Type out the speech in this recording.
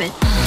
it.